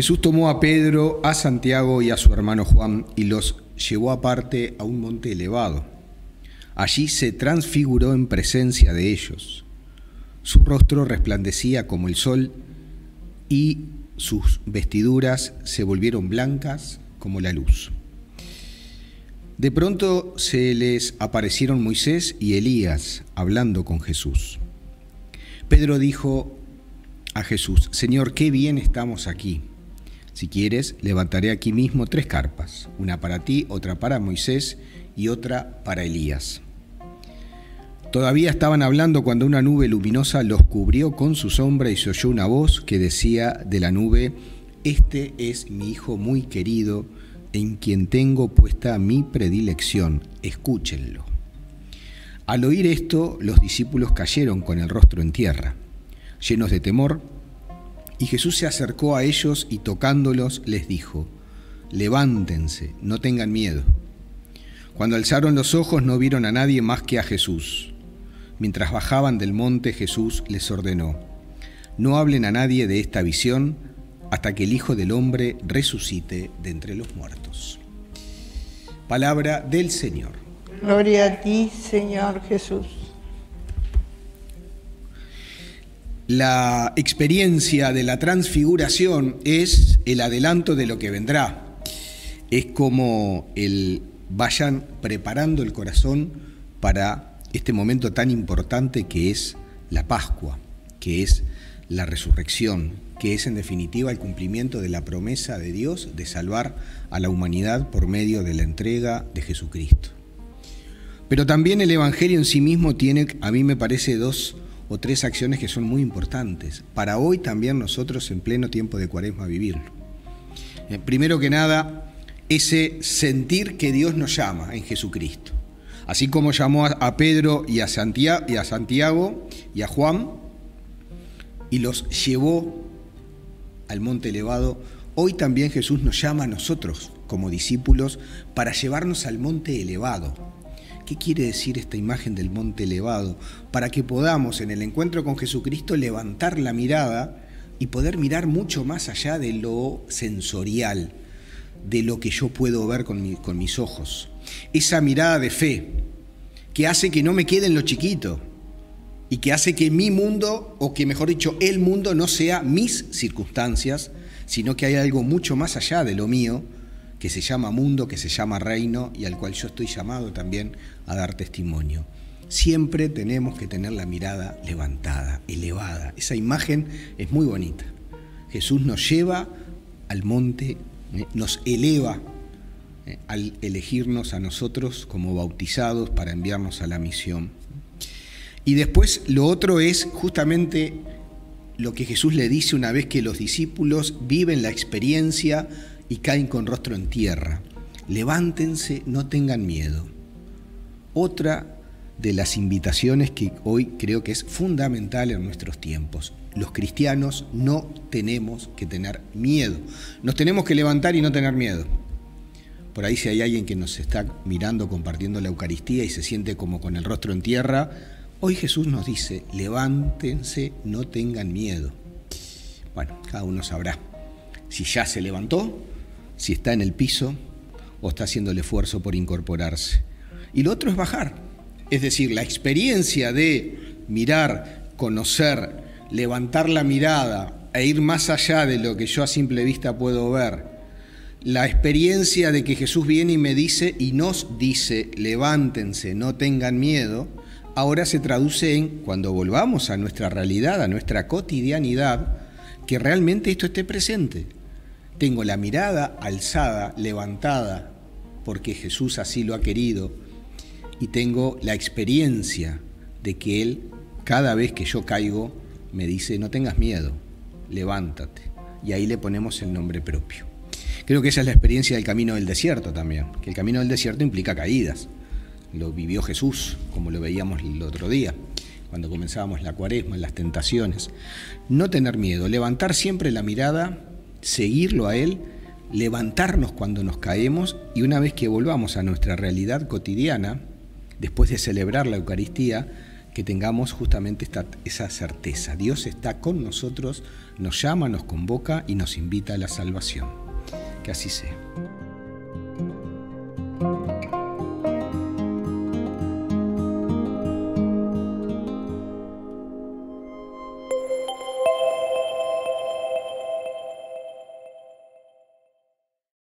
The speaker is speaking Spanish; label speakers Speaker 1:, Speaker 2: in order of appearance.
Speaker 1: Jesús tomó a Pedro, a Santiago y a su hermano Juan y los llevó aparte a un monte elevado. Allí se transfiguró en presencia de ellos. Su rostro resplandecía como el sol y sus vestiduras se volvieron blancas como la luz. De pronto se les aparecieron Moisés y Elías hablando con Jesús. Pedro dijo a Jesús, Señor, qué bien estamos aquí. Si quieres, levantaré aquí mismo tres carpas, una para ti, otra para Moisés y otra para Elías. Todavía estaban hablando cuando una nube luminosa los cubrió con su sombra y se oyó una voz que decía de la nube, Este es mi Hijo muy querido, en quien tengo puesta mi predilección, escúchenlo. Al oír esto, los discípulos cayeron con el rostro en tierra, llenos de temor, y Jesús se acercó a ellos y tocándolos les dijo, levántense, no tengan miedo. Cuando alzaron los ojos no vieron a nadie más que a Jesús. Mientras bajaban del monte Jesús les ordenó, no hablen a nadie de esta visión hasta que el Hijo del Hombre resucite de entre los muertos. Palabra del Señor.
Speaker 2: Gloria a ti, Señor Jesús.
Speaker 1: La experiencia de la transfiguración es el adelanto de lo que vendrá. Es como el vayan preparando el corazón para este momento tan importante que es la Pascua, que es la resurrección, que es en definitiva el cumplimiento de la promesa de Dios de salvar a la humanidad por medio de la entrega de Jesucristo. Pero también el Evangelio en sí mismo tiene, a mí me parece, dos o tres acciones que son muy importantes para hoy también nosotros en pleno tiempo de cuaresma vivirlo. Eh, primero que nada, ese sentir que Dios nos llama en Jesucristo. Así como llamó a Pedro y a Santiago y a, Santiago y a Juan y los llevó al monte elevado, hoy también Jesús nos llama a nosotros como discípulos para llevarnos al monte elevado ¿Qué quiere decir esta imagen del monte elevado? Para que podamos en el encuentro con Jesucristo levantar la mirada y poder mirar mucho más allá de lo sensorial, de lo que yo puedo ver con, mis ojos. Esa mirada de fe que hace que no me quede en lo chiquito y que hace que mi mundo, o que mejor dicho, el mundo no sea mis circunstancias, sino que hay algo mucho más allá de lo mío que se llama mundo, que se llama reino y al cual yo estoy llamado también a dar testimonio. Siempre tenemos que tener la mirada levantada, elevada. Esa imagen es muy bonita. Jesús nos lleva al monte, eh, nos eleva eh, al elegirnos a nosotros como bautizados para enviarnos a la misión. Y después lo otro es justamente lo que Jesús le dice una vez que los discípulos viven la experiencia y caen con rostro en tierra. Levántense, no tengan miedo. Otra de las invitaciones que hoy creo que es fundamental en nuestros tiempos. Los cristianos no tenemos que tener miedo. Nos tenemos que levantar y no tener miedo. Por ahí si hay alguien que nos está mirando compartiendo la Eucaristía y se siente como con el rostro en tierra, hoy Jesús nos dice, levántense, no tengan miedo. Bueno, cada uno sabrá si ya se levantó si está en el piso o está haciendo el esfuerzo por incorporarse. Y lo otro es bajar, es decir, la experiencia de mirar, conocer, levantar la mirada e ir más allá de lo que yo a simple vista puedo ver. La experiencia de que Jesús viene y me dice y nos dice, levántense, no tengan miedo, ahora se traduce en, cuando volvamos a nuestra realidad, a nuestra cotidianidad, que realmente esto esté presente tengo la mirada alzada, levantada, porque Jesús así lo ha querido, y tengo la experiencia de que Él, cada vez que yo caigo, me dice, no tengas miedo, levántate. Y ahí le ponemos el nombre propio. Creo que esa es la experiencia del camino del desierto también, que el camino del desierto implica caídas. Lo vivió Jesús, como lo veíamos el otro día, cuando comenzábamos la cuaresma, las tentaciones. No tener miedo, levantar siempre la mirada seguirlo a Él, levantarnos cuando nos caemos y una vez que volvamos a nuestra realidad cotidiana, después de celebrar la Eucaristía, que tengamos justamente esta, esa certeza. Dios está con nosotros, nos llama, nos convoca y nos invita a la salvación. Que así sea.